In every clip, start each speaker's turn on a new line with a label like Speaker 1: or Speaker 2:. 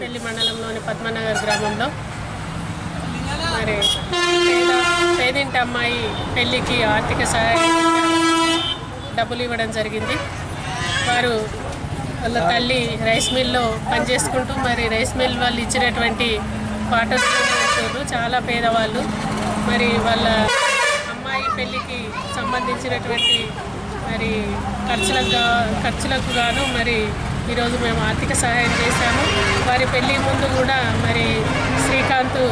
Speaker 1: పెళ్ళి మండలంలోని పద్మనగర్ గ్రామంలో. మరి పేదింటి అమ్మాయి పెళ్ళికి ఆర్థిక సహాయం డబ్బులు ఇవ్వడం జరిగింది. వారు వాళ్ళ తల్లి రైస్ మిల్లో పనిచేసుకుంటూ మరి రైస్ మిల్ వాళ్ళు ఇచ్చినటువంటి క్వార్టర్స్లోనే చాలా పేదవాళ్ళు. మరి వాళ్ళ అమ్మాయి పెళ్ళికి సంబంధించినటువంటి ఖర్చులకు ఖర్చులకు గాను మరి ఈరోజు మేము ఆర్థిక సహాయం చేశాము. వారి పెళ్ళి ముందు కూడా మరి శ్రీకాంత్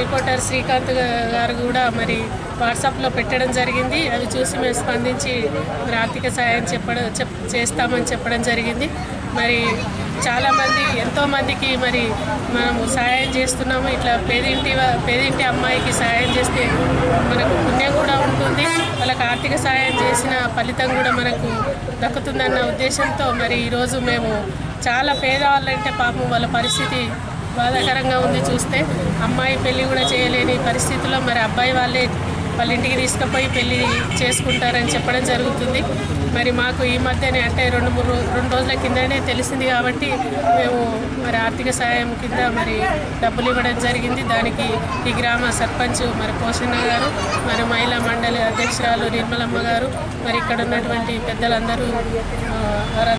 Speaker 1: రిపోర్టర్ శ్రీకాంత్ గారు కూడా మరి వాట్సాప్లో పెట్టడం జరిగింది. అవి చూసి మేము స్పందించి మరి ఆర్థిక సహాయం చెప్పడం చెప్ చేస్తామని చెప్పడం జరిగింది. మరి చాలామంది ఎంతోమందికి మరి మనము సహాయం చేస్తున్నాము. ఇట్లా పేదింటి పేదింటి అమ్మాయికి సహాయం చేస్తే మనకు వాళ్ళకి ఆర్థిక సాయం చేసిన ఫలితం కూడా మనకు దక్కుతుందన్న ఉద్దేశంతో మరి ఈరోజు మేము చాలా పేదవాళ్ళంటే పాపం వాళ్ళ పరిస్థితి బాధాకరంగా ఉంది చూస్తే. అమ్మాయి పెళ్ళి కూడా చేయలేని పరిస్థితిలో మరి అబ్బాయి వాళ్ళే వాళ్ళ ఇంటికి తీసుకుపోయి పెళ్ళి చేసుకుంటారని చెప్పడం జరుగుతుంది. మరి మాకు ఈ మధ్యనే అంటే రెండు మూడు రెండు రోజుల కిందనే తెలిసింది కాబట్టి మేము మరి ఆర్థిక సాయం కింద మరి డబ్బులు ఇవ్వడం జరిగింది. దానికి ఈ గ్రామ సర్పంచ్ మరి పోషణ గారు మరి మహిళా మండలి అధ్యక్షురాలు నిర్మలమ్మ గారు మరి ఇక్కడ ఉన్నటువంటి పెద్దలందరూ